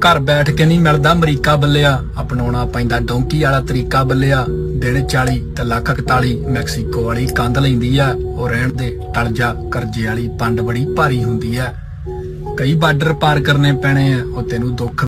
ਘਰ ਬੈਠ ਕੇ ਨਹੀਂ ਮਿਲਦਾ ਅਮਰੀਕਾ ਬੱਲਿਆ। ਅਪਣਾਉਣਾ ਪੈਂਦਾ ਡੌਂਕੀ ਵਾਲਾ ਤਰੀਕਾ ਬੱਲਿਆ। ਦਿਨ 40 ਤੇ ਲੱਖ 41 ਮੈਕਸੀਕੋ ਵਾਲੀ ਕੰਧ ਲੈਂਦੀ ਆ। ਉਹ ਰਹਿਣ ਦੇ ਟਲ ਜਾ ਕਰਜ਼ੇ ਵਾਲੀ ਪੰਡ ਬੜੀ ਭਾਰੀ ਹੁੰਦੀ ਆ। ਕਈ ਬਾਰਡਰ ਪਾਰ ਕਰਨੇ ਪੈਣੇ ਆ। ਉਹ ਤੈਨੂੰ ਦੁੱਖ